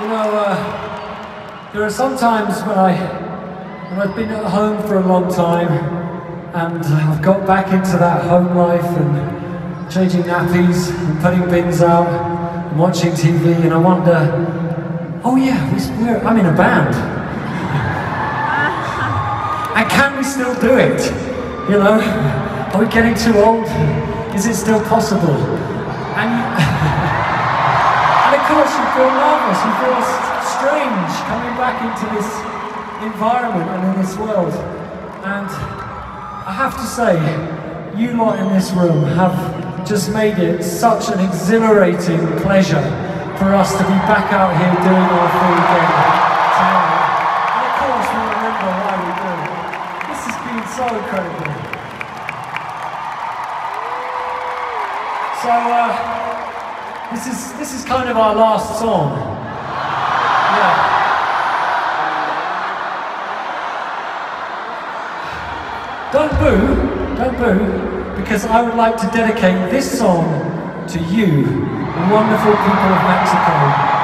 You know, uh, there are some times when I, when I've been at home for a long time, and I've got back into that home life and changing nappies and putting bins out and watching TV, and I wonder, oh yeah, we're, I'm in a band. and can we still do it? You know, are we getting too old? Is it still possible? You feel nervous, you feel strange coming back into this environment and in this world. And I have to say, you lot in this room have just made it such an exhilarating pleasure for us to be back out here doing our thing again tonight. And of course we remember why we do it. This has been so incredible. So, uh, this is this is kind of our last song. Yeah. Don't boo, don't boo, because I would like to dedicate this song to you, the wonderful people of Mexico.